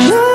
and